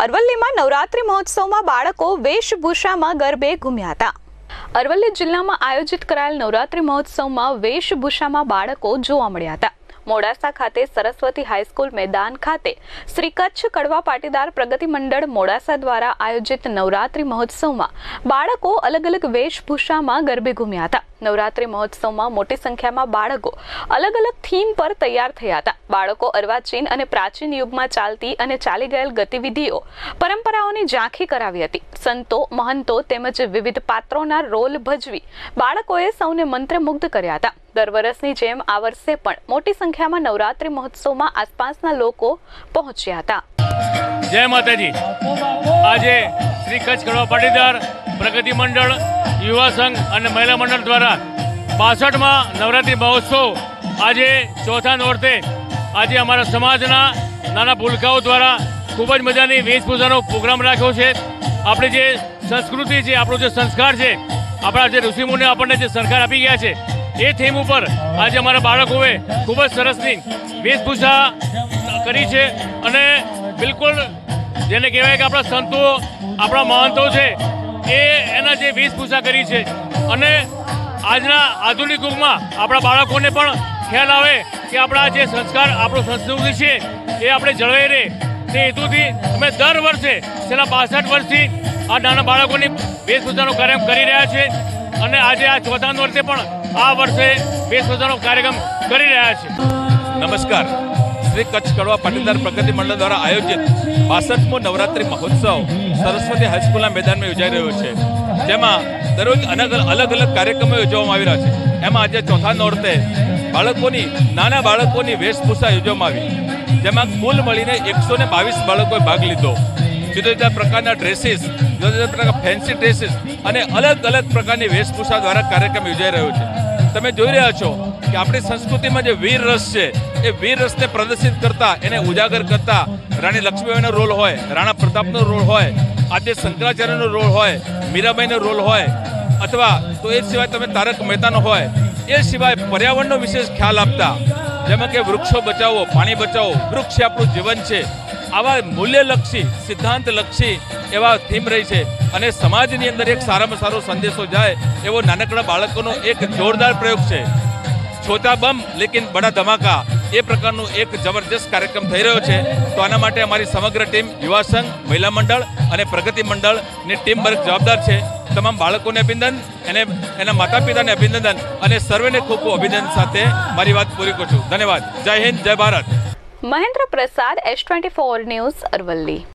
અરવલ્લીમાં નવરાત્રિ મહોત્સવમાં બાળકો વેશભૂષામાં ગરબે ઘૂમ્યા હતા. અરવલ્લી જિલ્લામાં આયોજિત કરાયેલ નવરાત્રિ મહોત્સવમાં વેશભૂષામાં બાળકો જોવા મળ્યા હતા. મોડાસા ખાતે સરસ્વતી હાઈસ્કૂલ મેદાન ખાતે શ્રી કચ્છ કડવા પાટીદાર પ્રગતિ મંડળ મોડાસા દ્વારા આયોજિત નવરાત્રિ મહોત્સવમાં બાળકો અલગ અલગ વેશભૂષામાં ગરબે ઘૂમ્યા હતા. નવરાત્રિ મહોત્સવમાં મોટી સંખ્યામાં બાળકો અલગ અલગ થીમ પર તૈયાર થયા હતા. બાળકો અર્વાચીન અને પ્રાચીન યુગમાં ચાલતી અને ચાલી ગયેલ ગતિવિધિઓ પરંપરાઓની ઝાંખી કરાવી હતી. સંતો, મહંતો તેમજ વિવિધ પાત્રોના રોલ ભજવી બાળકોએ સૌને મંત્રમુગ્ધ કર્યા હતા. દર વર્ષની જેમ આ વર્ષે પણ મોટી સંખ્યામાં નવરાત્રિ મહોત્સવમાં આસપાસના લોકો પહોંચ્યા હતા. જય માતાજી. આજે શ્રી કચ્છ કડવા પાટીદાર પ્રગતિ મંડળ, યુવા સંઘ અને મહિલા મંડળ દ્વારા બાસઠમાં નવરાત્રિ મહોત્સવ આજે ચોથા નોરતે આજે અમારા સમાજના નાના ભૂલકાઓ દ્વારા ખૂબ જ મજાની વેશભૂષાનો પ્રોગ્રામ રાખ્યો છે. આપણી જે સંસ્કૃતિ છે, આપણો જે સંસ્કાર છે, આપણા જે ઋષિમુને આપણને જે સંસ્કાર આપી ગયા છે એ થીમ ઉપર આજે અમારા બાળકોએ ખૂબ જ સરસની વેશભૂષા કરી છે અને બિલકુલ જેને કહેવાય કે આપણા સંતો, આપણા મહંતો છે, એ એના જે વેશભૂષા કરી છે. અને આજના આધુનિક યુગમાં આપણા બાળકોને પણ ખ્યાલ આવે કે આપણા જે સંસ્કાર, આપણો સંસ્કૃતિ છે, એ આપણે જળવાઈ રહે. તે હેતુથી અમે દર વર્ષે છેલ્લા બાસઠ વર્ષથી આ નાના બાળકોની વેશભૂષાનો કાર્યક્રમ કરી રહ્યા છે અને આજે આ ચોથા વર્ષે પણ આ વર્ષે વેશભૂષાનો કાર્યક્રમ કરી રહ્યા છે. નમસ્કાર. શ્રી કચ્છ કડવા પાટીદાર પ્રગતિ મંડળ દ્વારા આયોજિત બાસઠમો નવરાત્રિ મહોત્સવ સરસ્વતી હાઈસ્કૂલના મેદાનમાં યોજાઈ રહ્યો છે. જેમાં દરરોજ અલગ અલગ અલગ કાર્યક્રમો યોજવામાં આવી રહ્યા છે. એમાં આજે ચોથા નોરતે બાળકોની, નાના બાળકોની વેશભૂષા યોજવામાં આવી. જેમાં કુલ મળીને એકસો ને બાવીસ બાળકોએ ભાગ લીધો. જુદા જુદા પ્રકારના ડ્રેસીસ, જુદા જુદા પ્રકારના ફેન્સી ડ્રેસીસ અને અલગ અલગ પ્રકારની વેશભૂષા દ્વારા કાર્યક્રમ યોજાઈ રહ્યો છે. તમે જોઈ રહ્યા છો કે આપણી સંસ્કૃતિમાં જે વીર રસ છે, એ વીર રસને પ્રદર્શિત કરતા, એને ઉજાગર કરતા રાણી લક્ષ્મીબાઈનો રોલ હોય, રાણા પ્રતાપનો રોલ હોય, આજે શંકરાચાર્યનો રોલ હોય, મીરાબાઈનો રોલ હોય, અથવા તો એ સિવાય તમે તારક મહેતાનો હોય, એ સિવાય પર્યાવરણનો વિશેષ ખ્યાલ આપતા, જેમાં કે વૃક્ષો બચાવો, પાણી બચાવો, વૃક્ષ આપણું જીવન છે, આવા મૂલ્યલક્ષી, સિદ્ધાંતલક્ષી એવા થીમ રહી છે. અને સમાજની અંદર એક સારામાં સારો સંદેશો જાય એવો નાનકડા બાળકોનો એક જોરદાર પ્રયોગ છે. છોટા બમ, લેકિન બડા ધમાકા, એ પ્રકારનો એક જબરજસ્ત કાર્યક્રમ થઈ રહ્યો છે. તો આના માટે અમારી સમગ્ર ટીમ યુવા સંઘ, મહિલા મંડળ અને પ્રગતિ મંડળની ટીમ વર્ગ જવાબદાર છે. તમામ બાળકોને અભિનંદન અને એના માતા પિતાને અભિનંદન અને સર્વેને ખૂબ ખૂબ અભિનંદન સાથે મારી વાત પૂરી કરું છું. ધન્યવાદ. જય હિન્દ, જય Bharat. Mahendra Prasad S twenty four news Aravalli.